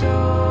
so